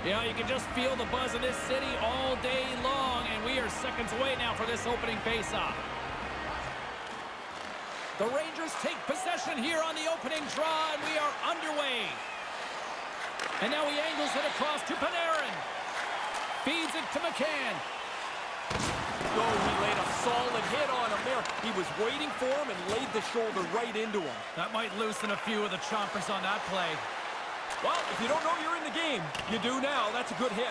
Yeah, you can just feel the buzz in this city all day long, and we are seconds away now for this opening faceoff. The Rangers take possession here on the opening draw, and we are underway. And now he angles it across to Panarin. Feeds it to McCann. Oh, he laid a solid hit on him there. He was waiting for him and laid the shoulder right into him. That might loosen a few of the chompers on that play. Well, if you don't know you're in the game, you do now. That's a good hit.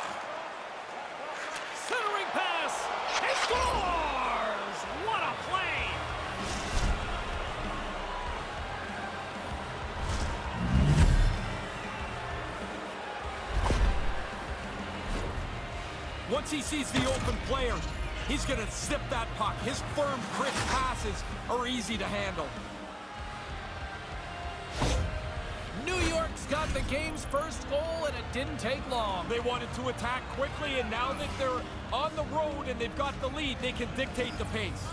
Centering pass. He scores! What a play! Once he sees the open player, he's going to zip that puck. His firm, crisp passes are easy to handle. York's got the game's first goal, and it didn't take long. They wanted to attack quickly, and now that they're on the road and they've got the lead, they can dictate the pace.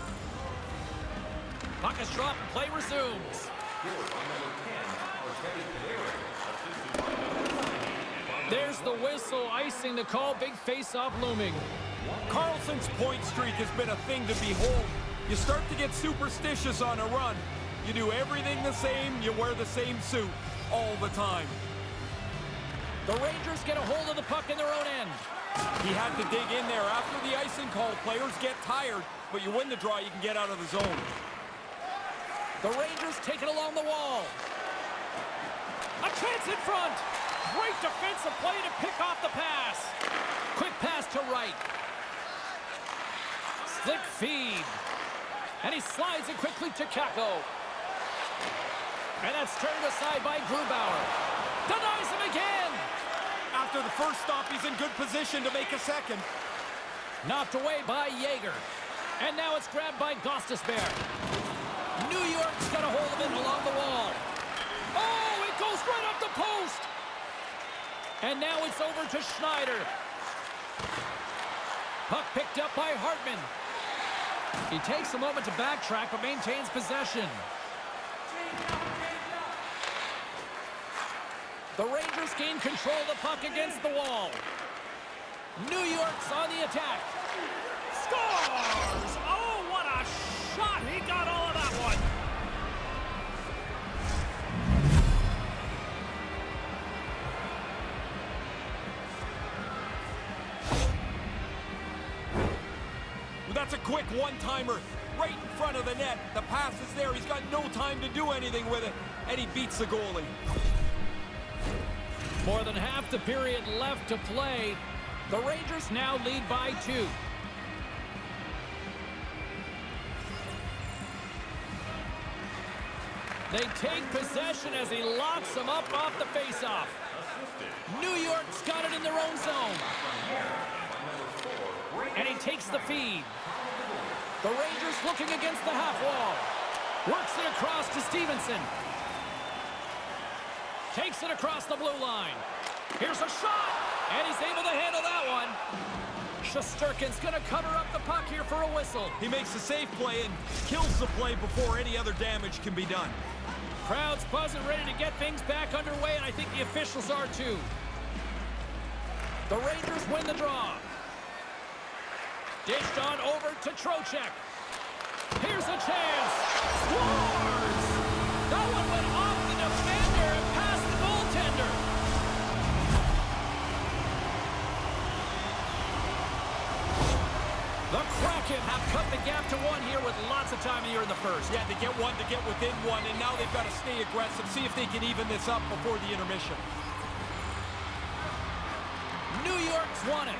Puck is dropped, play resumes. There's the whistle, icing the call, big face-off looming. Carlson's point streak has been a thing to behold. You start to get superstitious on a run. You do everything the same, you wear the same suit all the time. The Rangers get a hold of the puck in their own end. He had to dig in there. After the icing call, players get tired, but you win the draw, you can get out of the zone. The Rangers take it along the wall. A chance in front. Great defensive play to pick off the pass. Quick pass to right. Slick feed. And he slides it quickly to Kakko. And that's turned aside by Grubauer. Denies him again. After the first stop, he's in good position to make a second. Knocked away by Jaeger. And now it's grabbed by Gostisbehere. New York's got a hold of it along the wall. Oh, it goes right up the post. And now it's over to Schneider. Puck picked up by Hartman. He takes a moment to backtrack, but maintains possession. The Rangers gain control of the puck against the wall. New York's on the attack. Scores! Oh, what a shot! He got all of that one. That's a quick one-timer right in front of the net. The pass is there. He's got no time to do anything with it, and he beats the goalie. More than half the period left to play. The Rangers now lead by two. They take possession as he locks them up off the faceoff. New York's got it in their own zone. And he takes the feed. The Rangers looking against the half wall. Works it across to Stevenson. Takes it across the blue line. Here's a shot, and he's able to handle that one. Shesterkin's going to cover up the puck here for a whistle. He makes a safe play and kills the play before any other damage can be done. Crowd's buzzing, ready to get things back underway, and I think the officials are too. The Rangers win the draw. Dished on over to Trocheck. Here's a chance. Scores! Kraken have cut the gap to one here with lots of time here in the first. Yeah, to get one, to get within one, and now they've got to stay aggressive, see if they can even this up before the intermission. New York's won it.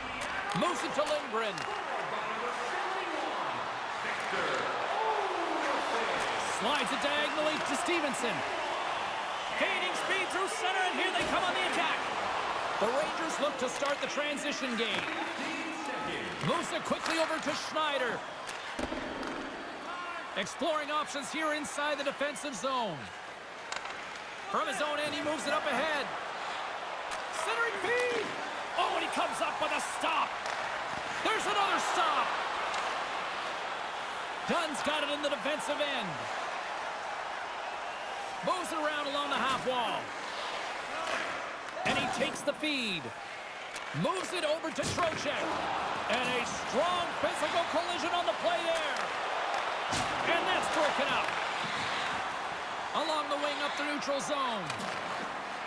Moves it to Lindgren. Slides it diagonally to Stevenson. Gaining speed through center, and here they come on the attack. The Rangers look to start the transition game. Moves it quickly over to Schneider. Exploring options here inside the defensive zone. From his own end, he moves it up ahead. Centering feed. Oh, and he comes up with a stop. There's another stop. Dunn's got it in the defensive end. Moves it around along the half wall. And he takes the feed. Moves it over to Trocheck. And a strong physical collision on the play there. And that's broken up. Along the wing up the neutral zone.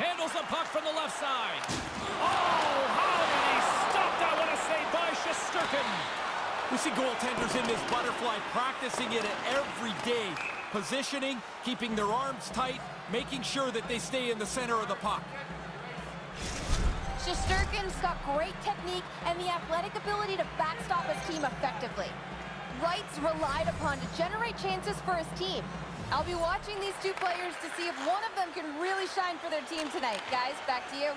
Handles the puck from the left side. Oh, how did he stop that? What a save by Shesterkin. We see goaltenders in this butterfly practicing it every day. Positioning, keeping their arms tight, making sure that they stay in the center of the puck. Shesterkin's got great technique and the athletic ability to backstop his team effectively. Wright's relied upon to generate chances for his team. I'll be watching these two players to see if one of them can really shine for their team tonight. Guys, back to you.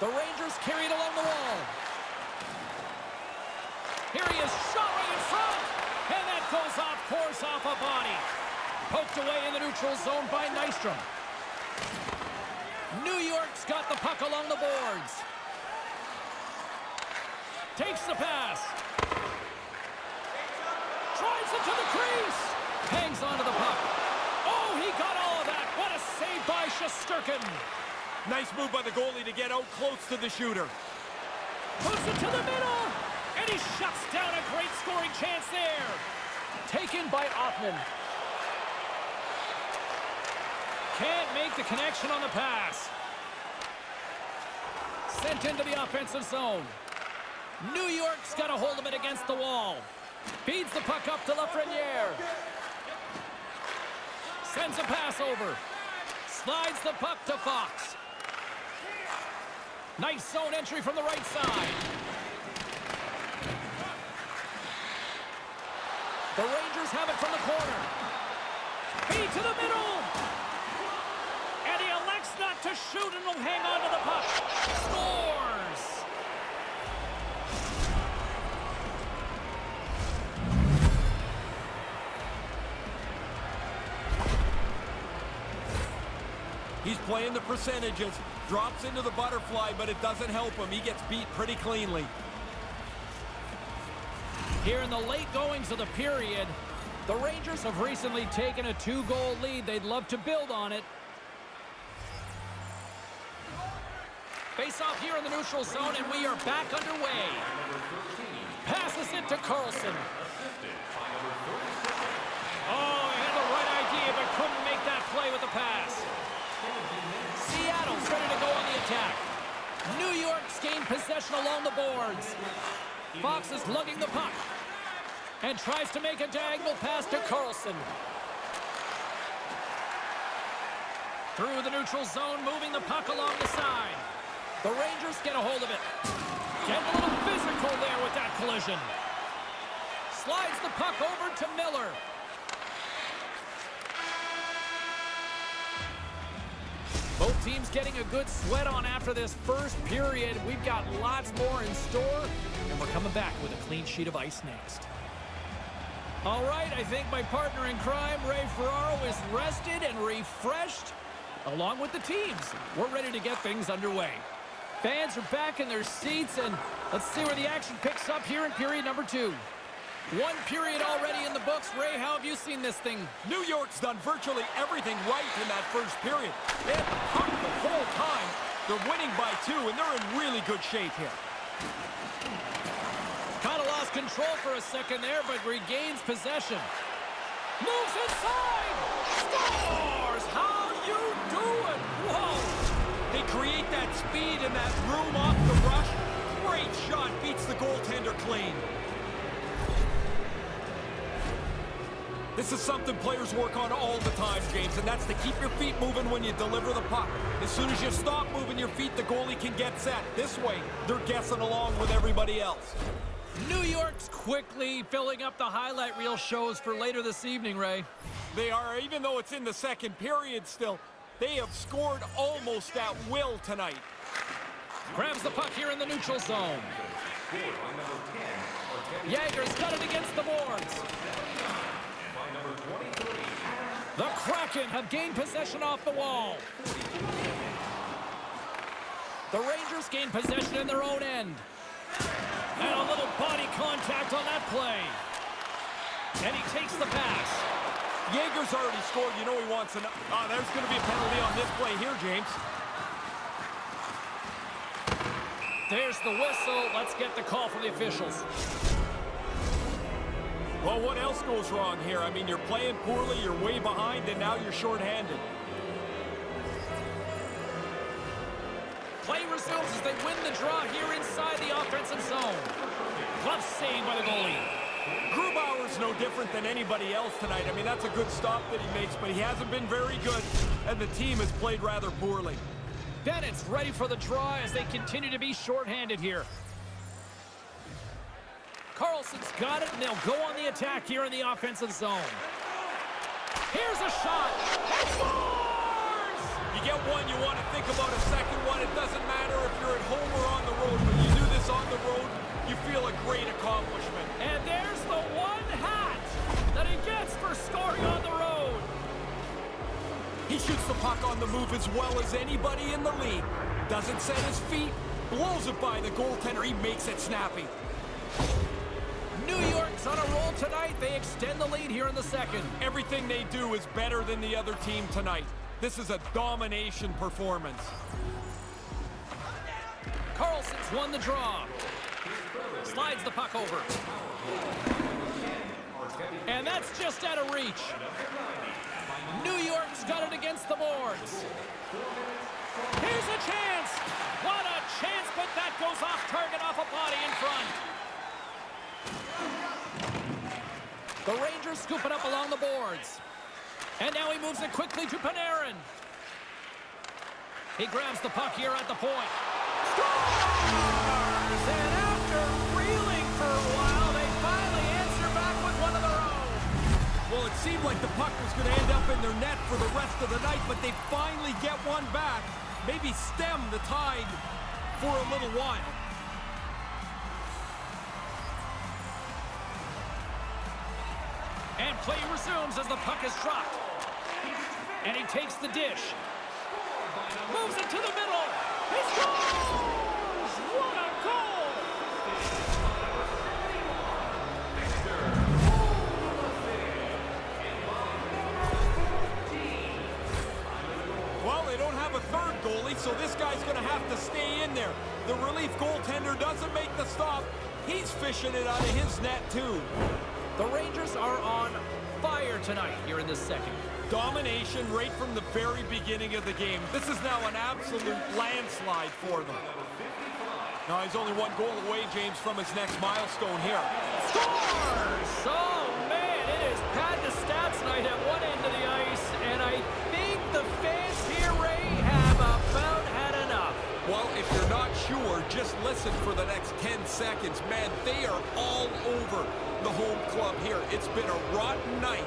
The Rangers carry it along the wall. Here he is, shot right in front. And that goes off course off a body. Poked away in the neutral zone by Nystrom. New York's got the puck along the boards. Takes the pass. Drives it to the crease. Hangs onto the puck. Oh, he got all of that. What a save by Shesterkin. Nice move by the goalie to get out close to the shooter. Puts it to the middle. And he shuts down a great scoring chance there. Taken by Othmann. Can't make the connection on the pass. Sent into the offensive zone. New York's got a hold of it against the wall. Feeds the puck up to Lafreniere. Sends a pass over. Slides the puck to Fox. Nice zone entry from the right side. The Rangers have it from the corner. Feed to the middle. And he elects not to shoot and will hang on to the puck. Scores! Playing the percentages, drops into the butterfly, but it doesn't help him. He gets beat pretty cleanly. Here in the late goings of the period, the Rangers have recently taken a two-goal lead. They'd love to build on it. Face off here in the neutral zone, and we are back underway. Passes it to Carlson. Oh, he had the right idea, but couldn't make that play with the pass. Seattle's ready to go on the attack. New York's gained possession along the boards. Fox is lugging the puck and tries to make a diagonal pass to Carlson. Through the neutral zone, moving the puck along the side. The Rangers get a hold of it. Get a little physical there with that collision. Slides the puck over to Miller. Teams getting a good sweat on after this first period. We've got lots more in store, and we're coming back with a clean sheet of ice next. All right, I think my partner in crime, Ray Ferraro, is rested and refreshed, along with the teams. We're ready to get things underway. Fans are back in their seats, and let's see where the action picks up here in period number two. One period already in the books. Ray, how have you seen this thing? New York's done virtually everything right in that first period. Whole time. They're winning by two, and they're in really good shape here. Kind of lost control for a second there, but regains possession. Moves inside! Scores! How you doing? Whoa! They create that speed and that room off the rush. Great shot, beats the goaltender clean. This is something players work on all the time, James, and that's to keep your feet moving when you deliver the puck. As soon as you stop moving your feet, the goalie can get set. This way, they're guessing along with everybody else. New York's quickly filling up the highlight reel shows for later this evening, Ray. They are, even though it's in the second period still, they have scored almost at will tonight. Grabs the puck here in the neutral zone. Jaeger's got it against the boards. The Kraken have gained possession off the wall. The Rangers gain possession in their own end. And a little body contact on that play. And he takes the pass. Jaeger's already scored. You know he wants an... Oh, there's going to be a penalty on this play here, James. There's the whistle. Let's get the call from the officials. Well, what else goes wrong here? I mean, you're playing poorly, you're way behind, and now you're shorthanded. Play resumes as they win the draw here inside the offensive zone. Glove save by the goalie. Grubauer's no different than anybody else tonight. I mean, that's a good stop that he makes, but he hasn't been very good, and the team has played rather poorly. Bennett's ready for the draw as they continue to be shorthanded here. Karlsson's got it, and they'll go on the attack here in the offensive zone. Here's a shot. And scores! You get one, you want to think about a second one. It doesn't matter if you're at home or on the road. When you do this on the road, you feel a great accomplishment. And there's the one hat that he gets for scoring on the road. He shoots the puck on the move as well as anybody in the league. Doesn't set his feet, blows it by the goaltender. He makes it snappy. On a roll tonight. They extend the lead here in the second. Everything they do is better than the other team tonight. This is a domination performance. Carlson's won the draw. Slides the puck over. And that's just out of reach. New York's got it against the boards. Here's a chance. What a chance, but that goes off target off a body in front. The Rangers scoop it up along the boards. And now he moves it quickly to Panarin. He grabs the puck here at the point. Scores! And after reeling for a while, they finally answer back with one of their own. Well, it seemed like the puck was going to end up in their net for the rest of the night, but they finally get one back. Maybe stem the tide for a little while. And play resumes as the puck is dropped. And he takes the dish. Moves it to the middle. He scores! What a goal! Well, they don't have a third goalie, so this guy's going to have to stay in there. The relief goaltender doesn't make the stop. He's fishing it out of his net, too. The Rangers are on fire tonight here in the second. Domination right from the very beginning of the game. This is now an absolute landslide for them. Now he's only one goal away, James, from his next milestone here. Scores! Oh, man, it is pad to stats night at 1 sure, just listen for the next 10 seconds. Man, they are all over the home club here. It's been a rotten night,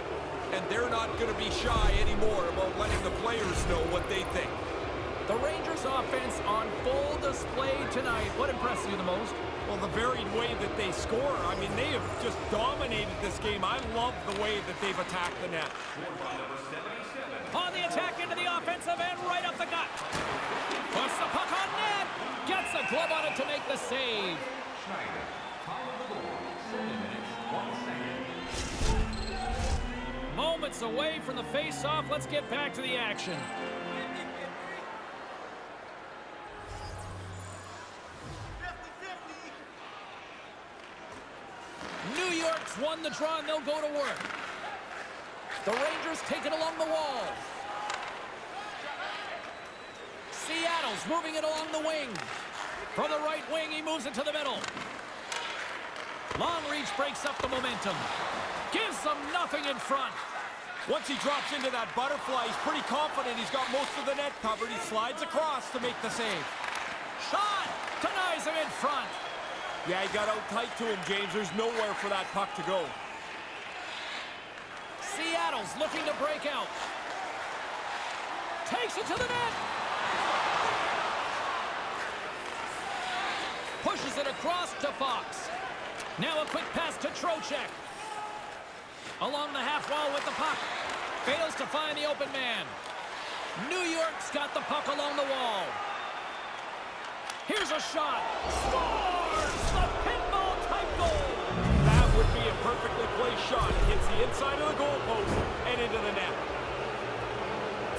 and they're not going to be shy anymore about letting the players know what they think. The Rangers offense on full display tonight. What impressed you the most? Well, the varied way that they score, I mean, they have just dominated this game. I love the way that they've attacked the net. On the attack into the offensive end, right up the gut. Puts the puck on net. Gets glove on it to make the save. Moments away from the face-off. Let's get back to the action. New York's won the draw, and they'll go to work. The Rangers take it along the wall. Seattle's moving it along the wing. From the right wing, he moves it to the middle. Long reach breaks up the momentum. Gives them nothing in front. Once he drops into that butterfly, he's pretty confident he's got most of the net covered. He slides across to make the save. Shot! Denies him in front. Yeah, he got out tight to him, James. There's nowhere for that puck to go. Seattle's looking to break out. Takes it to the net. Pushes it across to Fox. Now a quick pass to Trocheck. Along the half wall with the puck. Fails to find the open man. New York's got the puck along the wall. Here's a shot. Scores! The pinball type goal. That would be a perfectly placed shot. It hits the inside of the goalpost and into the net.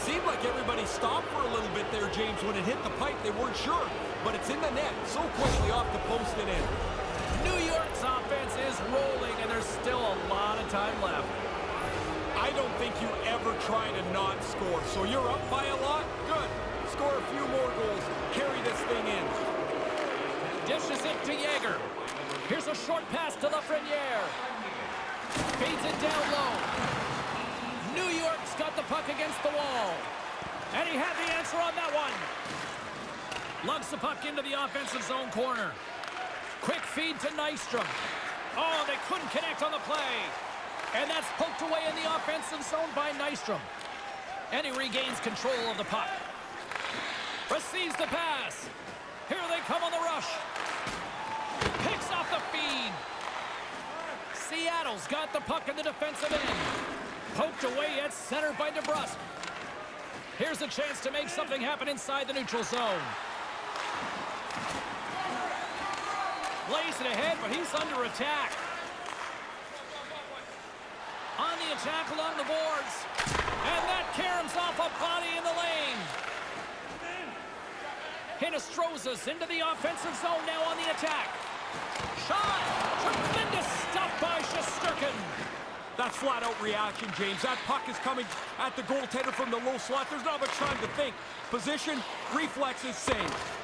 Seemed like everybody stopped for a little bit there, James. When it hit the pipe, they weren't sure. But it's in the net so quickly off the post and in. New York's offense is rolling, and there's still a lot of time left. I don't think you ever try to not score. So you're up by a lot? Good. Score a few more goals. Carry this thing in. Dishes it to Jaeger. Here's a short pass to Lafreniere. Feeds it down low. New York's got the puck against the wall. And he had the answer on that one. Lugs the puck into the offensive zone corner. Quick feed to Nystrom. Oh, they couldn't connect on the play. And that's poked away in the offensive zone by Nystrom. And he regains control of the puck. Receives the pass. Here they come on the rush. Picks off the feed. Seattle's got the puck in the defensive end. Poked away at center by DeBrusk. Here's a chance to make something happen inside the neutral zone. Lays it ahead, but he's under attack. On the attack along the boards. And that caroms off a body in the lane. Hinostroza's into the offensive zone now on the attack. Shot! Tremendous stop by Shesterkin. That's flat-out reaction, James. That puck is coming at the goaltender from the low slot. There's not much time to think. Position, reflexes, save.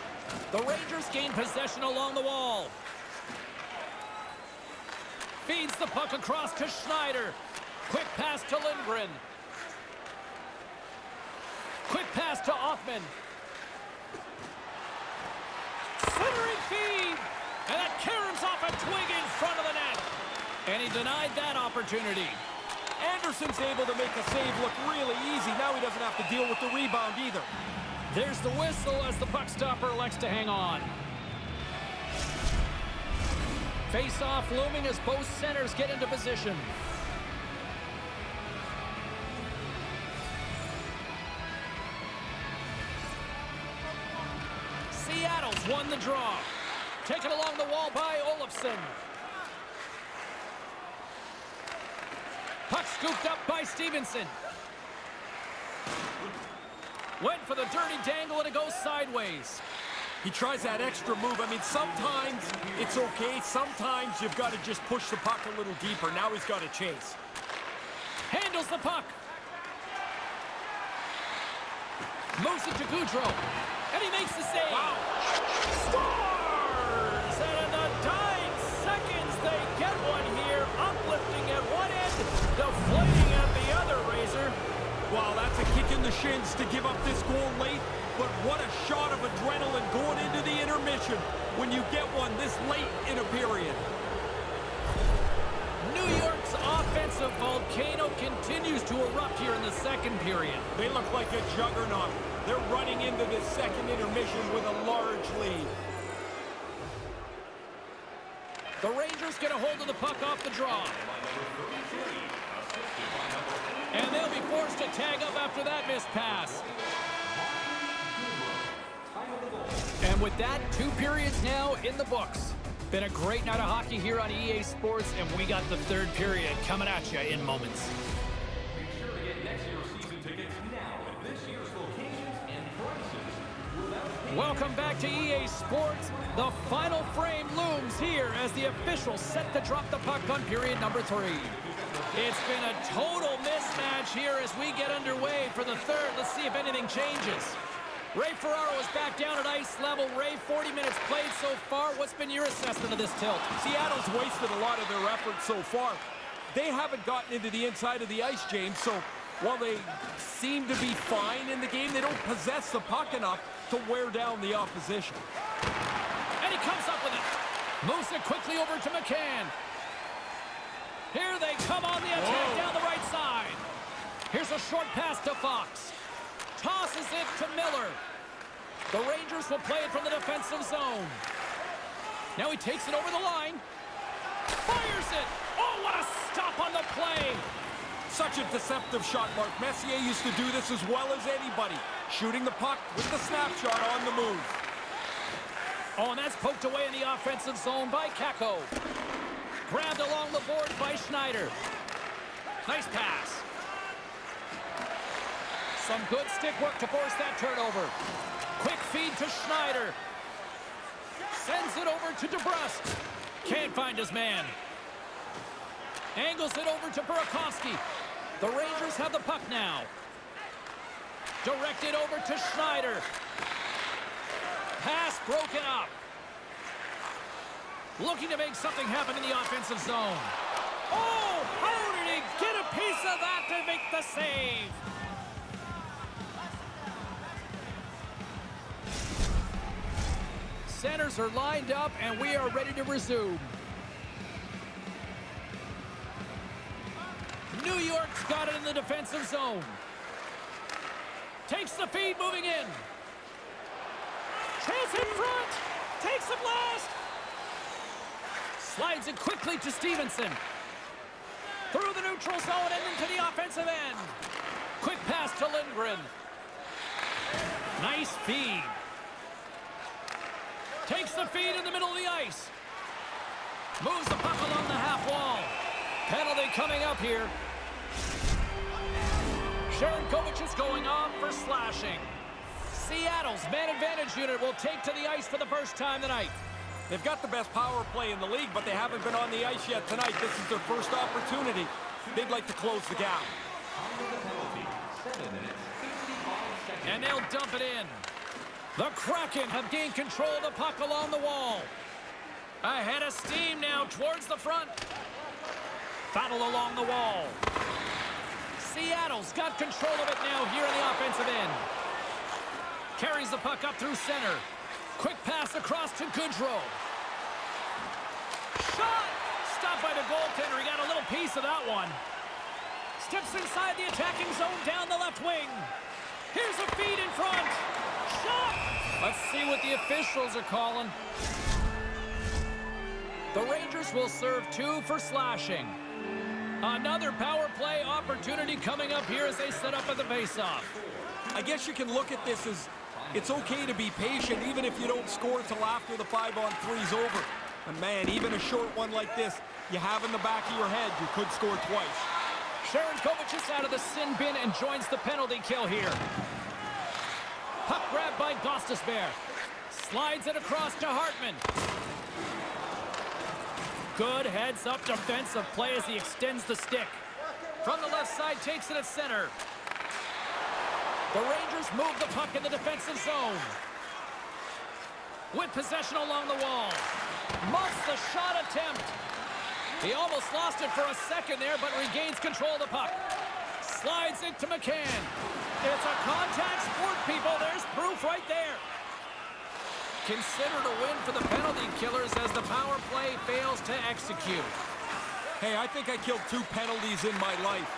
The Rangers gain possession along the wall. Feeds the puck across to Schneider. Quick pass to Lindgren. Quick pass to Hoffman. Centering feed. And that caroms off a twig in front of the net. And he denied that opportunity. Anderson's able to make a save look really easy. Now he doesn't have to deal with the rebound either. There's the whistle as the puck stopper elects to hang on. Face-off looming as both centers get into position. Seattle's won the draw. Taken along the wall by Olofsson. Puck scooped up by Stevenson. Went for the dirty dangle and it goes sideways. He tries that extra move. I mean, sometimes it's okay. Sometimes you've got to just push the puck a little deeper. Now he's got to chase. Handles the puck. Moves it to Goodrow. And he makes the save. Wow. Scores! Shins to give up this goal late. But what a shot of adrenaline going into the intermission when you get one this late in a period. New York's offensive volcano continues to erupt here in the second period. They look like a juggernaut. They're running into this second intermission with a large lead. The Rangers get a hold of the puck off the draw. And they'll be forced to tag up after that missed pass. And with that, two periods now in the books. Been a great night of hockey here on EA Sports, and we got the third period coming at you in moments. Be sure to get next year's season tickets now at this year's locations and prices Welcome back to EA Sports. The final frame looms here as the officials set to drop the puck on period number three. It's been a total mismatch here as we get underway for the third. Let's see if anything changes. Ray Ferraro is back down at ice level. Ray, 40 minutes played so far. What's been your assessment of this tilt? Seattle's wasted a lot of their effort so far. They haven't gotten into the inside of the ice, James, so while they seem to be fine in the game, they don't possess the puck enough to wear down the opposition. And he comes up with it. Moves it quickly over to McCann. Here they come on the attack Whoa. down the right side. Here's a short pass to Fox. Tosses it to Miller. The Rangers will play it from the defensive zone. Now he takes it over the line. Fires it. Oh, what a stop on the play. Such a deceptive shot, Mark. Messier used to do this as well as anybody. Shooting the puck with the snapshot on the move. Oh, and that's poked away in the offensive zone by Kakko. Grabbed along the board by Schneider. Nice pass. Some good stick work to force that turnover. Quick feed to Schneider. Sends it over to DeBrusk. Can't find his man. Angles it over to Burakovsky. The Rangers have the puck now. Directed over to Schneider. Pass broken up. Looking to make something happen in the offensive zone. Oh, how did he get a piece of that to make the save? Centers are lined up, and we are ready to resume. New York's got it in the defensive zone. Takes the feed, moving in. Chance in front. Takes the blast. Slides it quickly to Stevenson. Through the neutral zone and into the offensive end. Quick pass to Lindgren. Nice feed. Takes the feed in the middle of the ice. Moves the puck along the half wall. Penalty coming up here. Sharangovich is going off for slashing. Seattle's man advantage unit will take to the ice for the first time tonight. They've got the best power play in the league, but they haven't been on the ice yet tonight. This is their first opportunity. They'd like to close the gap. And they'll dump it in. The Kraken have gained control of the puck along the wall. Ahead of steam now towards the front. Battle along the wall. Seattle's got control of it now here in the offensive end. Carries the puck up through center. Quick pass across to Goodrow. Shot! Stopped by the goaltender. He got a little piece of that one. Steps inside the attacking zone down the left wing. Here's a feed in front. Shot! Let's see what the officials are calling. The Rangers will serve two for slashing. Another power play opportunity coming up here as they set up at the faceoff. I guess you can look at this as it's okay to be patient even if you don't score until after the five-on-three's over. And man, even a short one like this, you have in the back of your head you could score twice. Sharangovich is out of the sin bin and joins the penalty kill here. Puck grab by Gostisbehere. Slides it across to Hartman. Good heads-up defensive play as he extends the stick. From the left side, takes it at center. The Rangers move the puck in the defensive zone. With possession along the wall. Muffs the shot attempt. He almost lost it for a second there, but regains control of the puck. Slides it to McCann. It's a contact sport, people. There's proof right there. Considered a win for the penalty killers as the power play fails to execute. Hey, I think I killed two penalties in my life.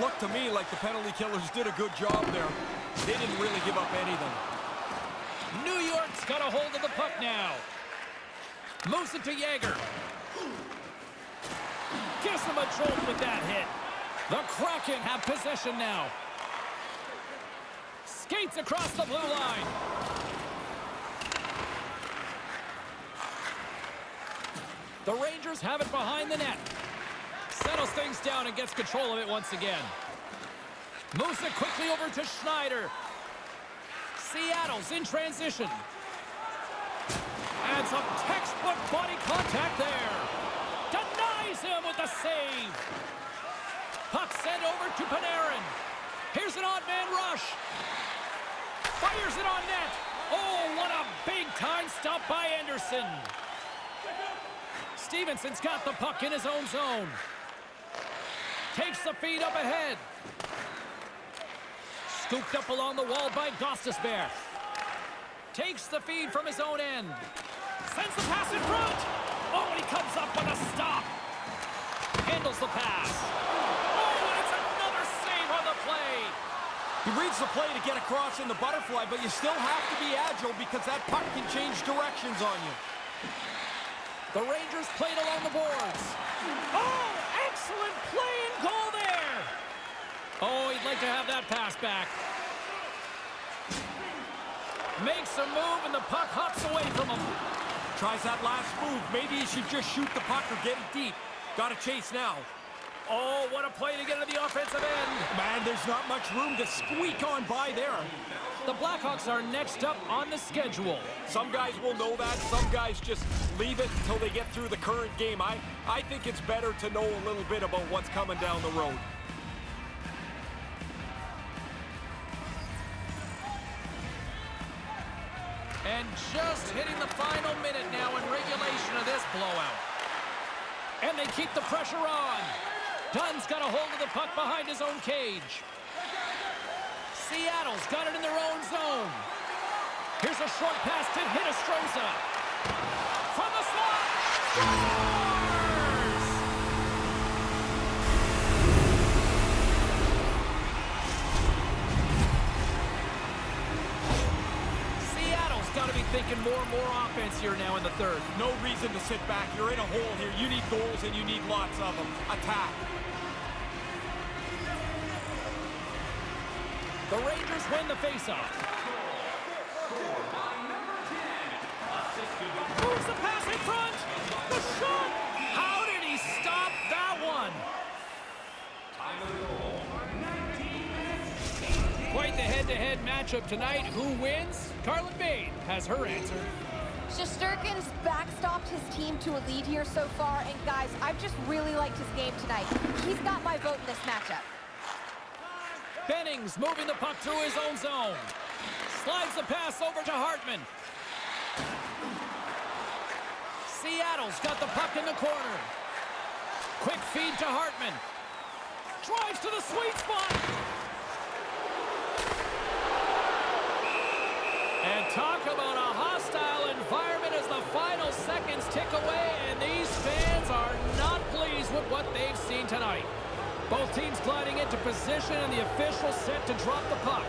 Looked to me like the penalty killers did a good job there. They didn't really give up anything. New York's got a hold of the puck now. Moves it to Jaeger. Gives him a jolt with that hit. The Kraken have possession now. Skates across the blue line. The Rangers have it behind the net. Settles things down and gets control of it once again. Moves it quickly over to Schneider. Seattle's in transition. And some textbook body contact there. Denies him with the save. Puck sent over to Panarin. Here's an odd man rush. Fires it on net. Oh, what a big-time stop by Anderson. Stevenson's got the puck in his own zone. Takes the feed up ahead. Scooped up along the wall by Gostisbehere. Takes the feed from his own end. Sends the pass in front. Oh, and he comes up with a stop. Handles the pass. Oh, and it's another save on the play. He reads the play to get across in the butterfly, but you still have to be agile because that puck can change directions on you. The Rangers played along the boards. Oh, excellent play and goal. Oh, he'd like to have that pass back. Makes a move and the puck hops away from him. Tries that last move. Maybe he should just shoot the puck or get it deep. Got to chase now. Oh, what a play to get to the offensive end. Man, there's not much room to squeak on by there. The Blackhawks are next up on the schedule. Some guys will know that. Some guys just leave it until they get through the current game. I, I think it's better to know a little bit about what's coming down the road. And just hitting the final minute now in regulation of this blowout. And they keep the pressure on. Dunn's got a hold of the puck behind his own cage. Seattle's got it in their own zone. Here's a short pass to Hinostroza. From the slot. Thinking more and more offense here now in the third. No reason to sit back. You're in a hole here. You need goals, and you need lots of them. Attack. The Rangers win the faceoff. Moves the pass in front. The shot. How did he stop that one? Quite head-to-head matchup tonight. Who wins? Carlin Bain has her answer. Shesterkin's backstopped his team to a lead here so far, and guys, I've just really liked his game tonight. He's got my vote in this matchup. Bennings moving the puck through his own zone. Slides the pass over to Hartman. Seattle's got the puck in the corner. Quick feed to Hartman. Drives to the sweet spot. And talk about a hostile environment as the final seconds tick away, and these fans are not pleased with what they've seen tonight. Both teams gliding into position, and the official set to drop the puck.